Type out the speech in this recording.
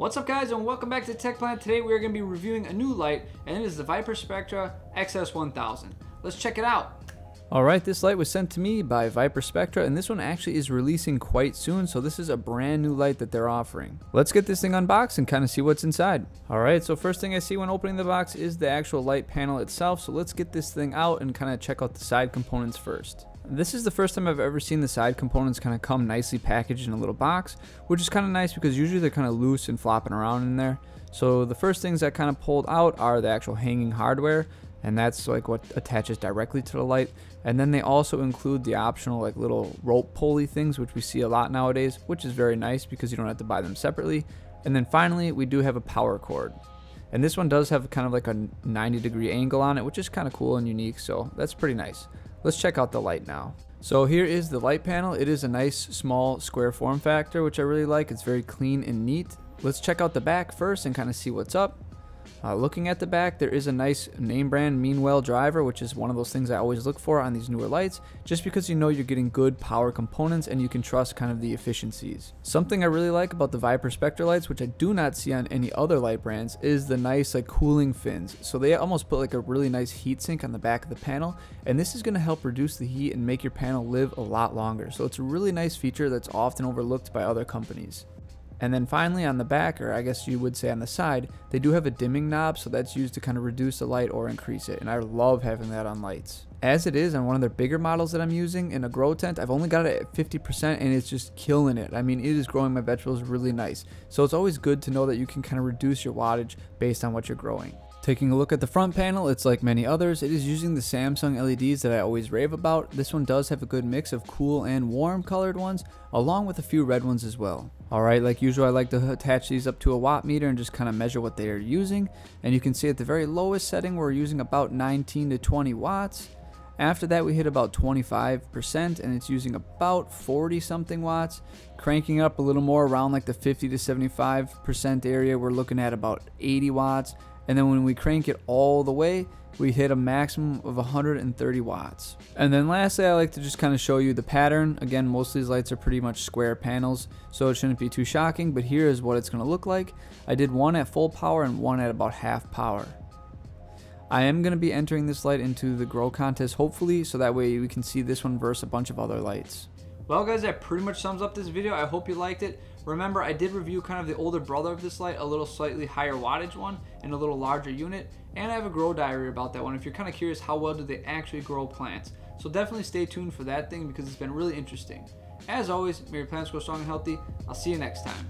What's up guys and welcome back to Techplant. Today we are going to be reviewing a new light and it is the Viparspectra XS1000. Let's check it out. Alright, this light was sent to me by Viparspectra and this one actually is releasing quite soon so this is a brand new light that they're offering. Let's get this thing unboxed and kind of see what's inside. Alright, so first thing I see when opening the box is the actual light panel itself so let's get this thing out and kind of check out the side components first. This is the first time I've ever seen the side components kind of come nicely packaged in a little box, which is kind of nice because usually they're kind of loose and flopping around in there. So the first things that kind of pulled out are the actual hanging hardware, and that's like what attaches directly to the light. And then they also include the optional like little rope pulley things, which we see a lot nowadays, which is very nice because you don't have to buy them separately. And then finally, we do have a power cord. And this one does have kind of like a 90 degree angle on it, which is kind of cool and unique, so that's pretty nice. Let's check out the light now. So here is the light panel. It is a nice small square form factor, which I really like. It's very clean and neat. Let's check out the back first and kind of see what's up. Uh, looking at the back, there is a nice name brand Meanwell driver, which is one of those things I always look for on these newer lights, just because you know you're getting good power components and you can trust kind of the efficiencies. Something I really like about the Viparspectra lights, which I do not see on any other light brands, is the nice like cooling fins. So they almost put like a really nice heat sink on the back of the panel, and this is going to help reduce the heat and make your panel live a lot longer. So it's a really nice feature that's often overlooked by other companies. And then finally on the back, or I guess you would say on the side, they do have a dimming knob, so that's used to kind of reduce the light or increase it. And I love having that on lights. As it is on one of their bigger models that I'm using in a grow tent, I've only got it at 50% and it's just killing it. I mean, it is growing my vegetables really nice. So it's always good to know that you can kind of reduce your wattage based on what you're growing. Taking a look at the front panel, it's like many others, it is using the Samsung LEDs that I always rave about. This one does have a good mix of cool and warm colored ones, along with a few red ones as well. Alright, like usual I like to attach these up to a watt meter and just kind of measure what they are using. And you can see at the very lowest setting we're using about 19 to 20 watts. After that we hit about 25% and it's using about 40 something watts. Cranking up a little more around like the 50 to 75% area we're looking at about 80 watts and then when we crank it all the way we hit a maximum of 130 watts. And then lastly, I like to just kind of show you the pattern. Again, most of these lights are pretty much square panels, so it shouldn't be too shocking, but here is what it's going to look like. I did one at full power and one at about half power. I am going to be entering this light into the grow contest hopefully, so that way we can see this one versus a bunch of other lights. Well guys, that pretty much sums up this video. I hope you liked it. Remember, I did review kind of the older brother of this light, a little slightly higher wattage one and a little larger unit. And I have a grow diary about that one if you're kind of curious how well do they actually grow plants. So definitely stay tuned for that thing because it's been really interesting. As always, may your plants grow strong and healthy. I'll see you next time.